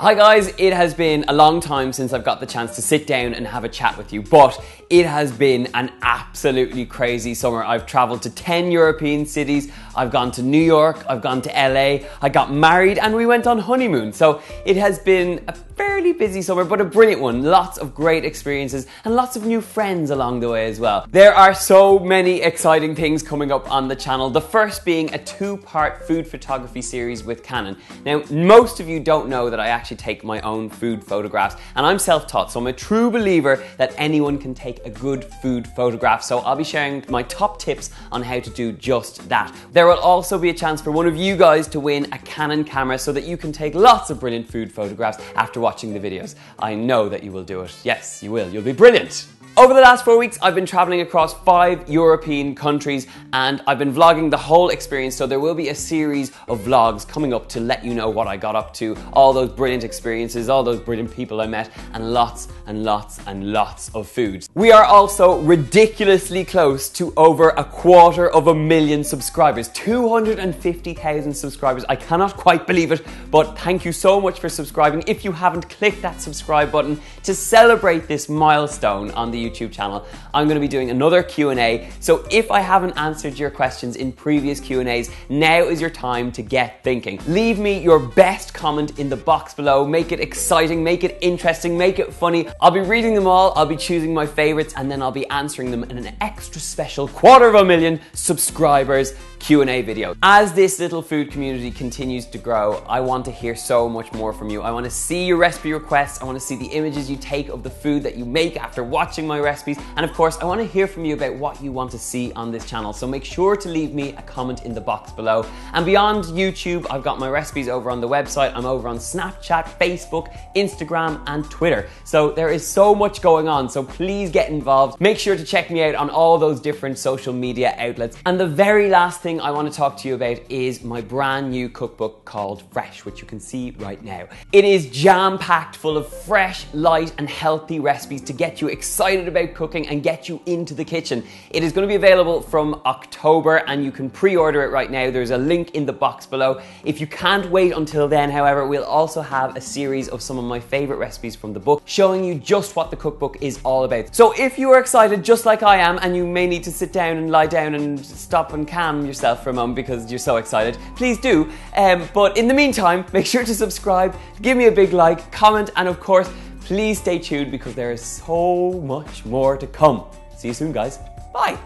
Hi guys, it has been a long time since I've got the chance to sit down and have a chat with you, but it has been an absolutely crazy summer. I've traveled to 10 European cities, I've gone to New York, I've gone to LA, I got married, and we went on honeymoon. So it has been a fairly busy summer, but a brilliant one. Lots of great experiences and lots of new friends along the way as well. There are so many exciting things coming up on the channel. The first being a two part food photography series with Canon. Now, most of you don't know that I actually take my own food photographs, and I'm self taught, so I'm a true believer that anyone can take a good food photograph. So I'll be sharing my top tips on how to do just that. There will also be a chance for one of you guys to win a Canon camera so that you can take lots of brilliant food photographs after watching the videos. I know that you will do it. Yes, you will. You'll be brilliant. Over the last four weeks, I've been traveling across five European countries and I've been vlogging the whole experience. So there will be a series of vlogs coming up to let you know what I got up to, all those brilliant experiences, all those brilliant people I met, and lots and lots and lots of food. We are also ridiculously close to over a quarter of a million subscribers 250,000 subscribers. I cannot quite believe it, but thank you so much for subscribing. If you haven't clicked that subscribe button to celebrate this milestone on the YouTube channel, I'm going to be doing another Q&A. So if I haven't answered your questions in previous Q&As, now is your time to get thinking. Leave me your best comment in the box below. Make it exciting, make it interesting, make it funny. I'll be reading them all, I'll be choosing my favorites, and then I'll be answering them in an extra special quarter of a million subscribers Q&A video. As this little food community continues to grow, I want to hear so much more from you. I want to see your recipe requests. I want to see the images you take of the food that you make after watching my recipes. And of course, I want to hear from you about what you want to see on this channel. So make sure to leave me a comment in the box below. And beyond YouTube, I've got my recipes over on the website. I'm over on Snapchat, Facebook, Instagram, and Twitter. So there is so much going on. So please get involved. Make sure to check me out on all those different social media outlets. And the very last thing I want to talk to you about is my brand new cookbook called Fresh, which you can see right now. It is jam packed full of fresh, light, and healthy recipes to get you excited about cooking and get you into the kitchen. It is going to be available from October and you can pre order it right now. There's a link in the box below. If you can't wait until then, however, we'll also have a series of some of my favorite recipes from the book showing you just what the cookbook is all about. So if you are excited, just like I am, and you may need to sit down and lie down and stop and calm yourself for a moment because you're so excited, please do. Um, but in the meantime, make sure to subscribe, give me a big like, comment, and of course, please stay tuned because there is so much more to come. See you soon, guys. Bye.